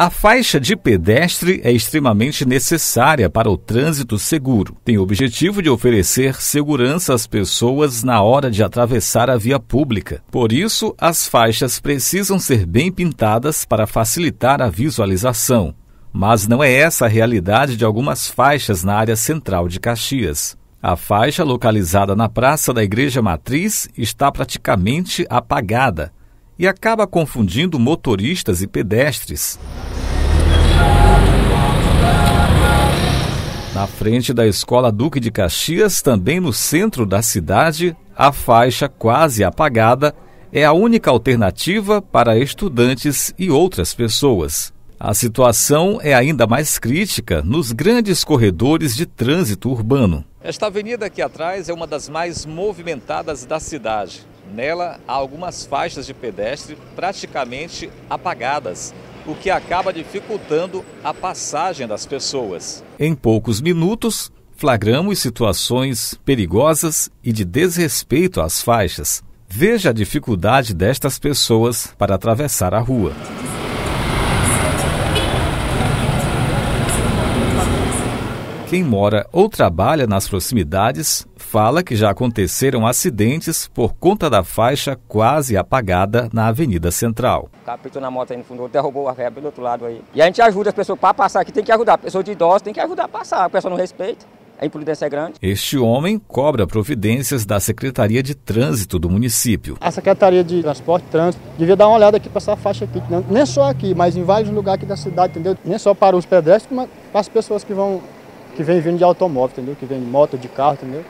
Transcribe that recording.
A faixa de pedestre é extremamente necessária para o trânsito seguro. Tem o objetivo de oferecer segurança às pessoas na hora de atravessar a via pública. Por isso, as faixas precisam ser bem pintadas para facilitar a visualização. Mas não é essa a realidade de algumas faixas na área central de Caxias. A faixa localizada na Praça da Igreja Matriz está praticamente apagada e acaba confundindo motoristas e pedestres. Na frente da Escola Duque de Caxias, também no centro da cidade, a faixa quase apagada é a única alternativa para estudantes e outras pessoas. A situação é ainda mais crítica nos grandes corredores de trânsito urbano. Esta avenida aqui atrás é uma das mais movimentadas da cidade. Nela há algumas faixas de pedestre praticamente apagadas o que acaba dificultando a passagem das pessoas. Em poucos minutos, flagramos situações perigosas e de desrespeito às faixas. Veja a dificuldade destas pessoas para atravessar a rua. Quem mora ou trabalha nas proximidades fala que já aconteceram acidentes por conta da faixa quase apagada na Avenida Central. O capítulo na moto aí no fundo derrubou a ré pelo outro lado aí. E a gente ajuda as pessoas para passar aqui, tem que ajudar. A pessoa de idosa tem que ajudar a passar, a pessoa não respeita. A imprudência é grande. Este homem cobra providências da Secretaria de Trânsito do município. A Secretaria de Transporte e Trânsito devia dar uma olhada aqui para essa faixa aqui. Nem só aqui, mas em vários lugares aqui da cidade, entendeu? Nem só para os pedestres, mas para as pessoas que vão que vem vindo de automóvel, entendeu? Que vem de moto, de carro, entendeu?